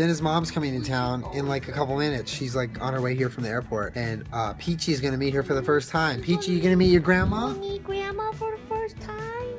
Jenna's mom's coming in town in like a couple minutes. She's like on her way here from the airport, and uh, Peachy's gonna meet her for the first time. Peachy, you gonna meet your grandma? meet grandma for the first time.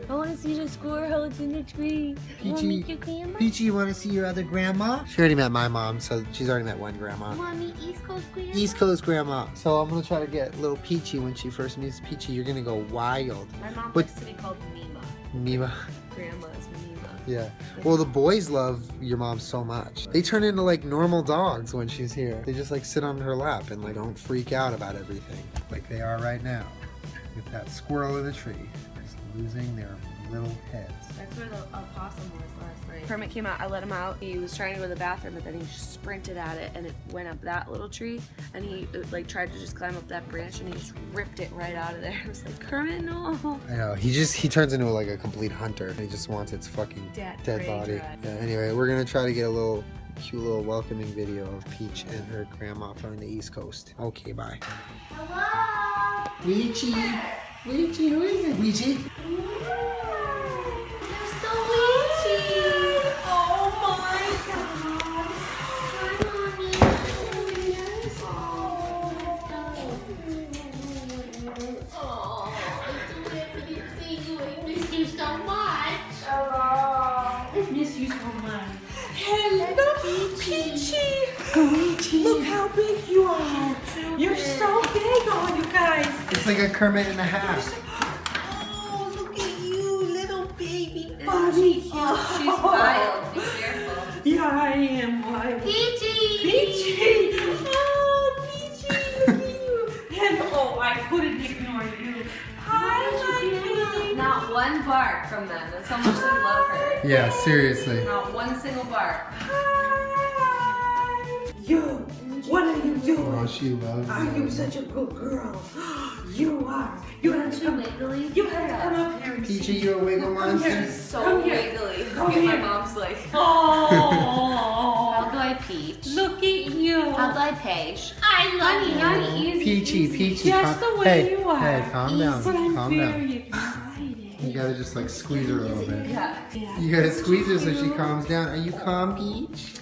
I want to see the squirrels in the tree. You wanna Peachy, meet your grandma? Peachy, you wanna see your other grandma? She already met my mom, so she's already met one grandma. You want to meet East Coast grandma? East Coast grandma. So I'm gonna try to get little Peachy when she first meets Peachy. You're gonna go wild. My mom What- likes to be called Mima. Mima. Grandma's Mima. Yeah. Well, the boys love your mom so much. They turn into like normal dogs when she's here. They just like sit on her lap and like don't freak out about everything like they are right now. With that squirrel in the tree, just losing their little heads. That's where the opossum was last night. Kermit came out. I let him out. He was trying to go to the bathroom, but then he sprinted at it, and it went up that little tree. And he uh, like tried to just climb up that branch, and he just ripped it right out of there. I was like, Kermit, no. I know. He just he turns into like a complete hunter. He just wants its fucking Dead dead body. drive. Yeah. Anyway, we're gonna try to get a little cute little welcoming video of Peach and her grandma from the East Coast. Okay, bye. Hello. Weechi, Weechi, who is it? Weechi. I miss you so much. Hello, Peachy. Peachy. Look how big you are. You're so big, oh, you guys. It's like a Kermit and a half. Oh, look at you, little baby buddy. She's oh. wild. Be careful. Yeah, I am wild. Peachy. Peachy. Oh, Peachy, look at you. And oh, I couldn't ignore you. Hi, my baby. Not one bark from them. That's how much they love her. Yeah, seriously. Not one single bark. Hi. You, what are you doing? Oh, she loves Are you such a good girl? You are. You have to come. wiggly? You have to come up here and Peachy, you a wiggle Come here. monster? So Come here. wiggly. Come And my here. mom's like, Oh, how do I peach? look at you. How do I page? I love you. Honey, easy. Peachy, Peachy, Just calm- the way hey, you are. Hey, calm down, But I'm calm down. Very excited. You gotta just like squeeze her a little bit. Yeah. Yeah. You gotta squeeze her so she calms down. Are you calm, Peach?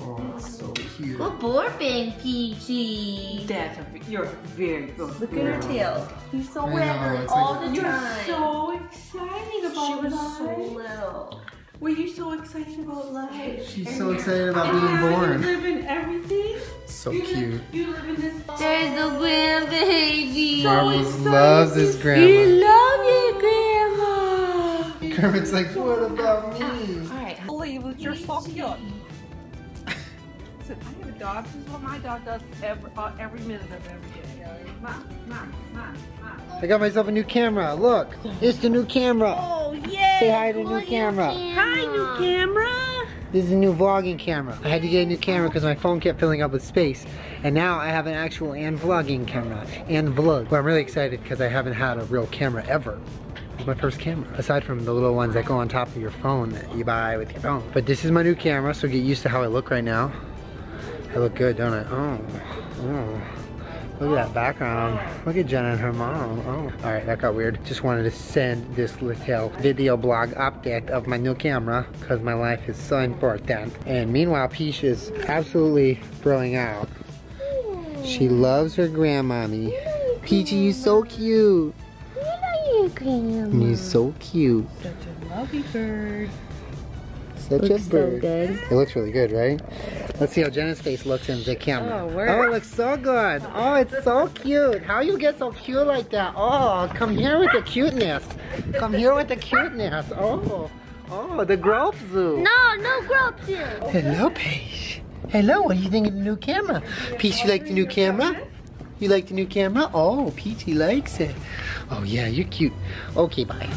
Oh, that's so cute. Good boy, being peachy. That's a, you're very good Look at her tail. He's so I know, all like- the You're time. so excited about she was life. so little. Were you so excited about life? She's And so excited about being born. You live in everything. So you cute. Live, you live in this. There's the grandbaby. Marbles excited loves to his see grandma. Love you, grandma. Kermit's like, what about me? All right. believe it. You're so cute. Listen, I have a dog. This is what my dog does every, uh, every minute of every day. Mom, mom, mom, mom. I got myself a new camera. Look, it's the new camera. Oh, yeah. Say hi to the new camera. Hi, new camera. This is a new vlogging camera. I had to get a new camera because my phone kept filling up with space. And now I have an actual and vlogging camera and vlog. But I'm really excited because I haven't had a real camera ever. It's my first camera, aside from the little ones that go on top of your phone that you buy with your phone. But this is my new camera, so get used to how I look right now. I look good, don't I? Oh, oh. Look at that background. Look at Jenna and her mom. Oh. All right, that got weird. Just wanted to send this little video blog update of my new camera because my life is so important. And meanwhile, Peach is absolutely throwing out. She loves her grandmommy. Peachy, you're so cute. You so cute. Such a lovely bird. Such a bird. good. It looks really good, right? Let's see how Jenna's face looks in the camera. Oh, Oh, it looks so good. Oh, it's so cute. How you get so cute like that? Oh, come here with the cuteness. Come here with the cuteness. Oh, oh, the Grove Zoo. No, no grub zoo. Hello, Paige. Hello, what do you think of the new camera? Peach, you like the new camera? You like the new camera? Oh, Peachy likes it. Oh, yeah, you're cute. Okay, bye.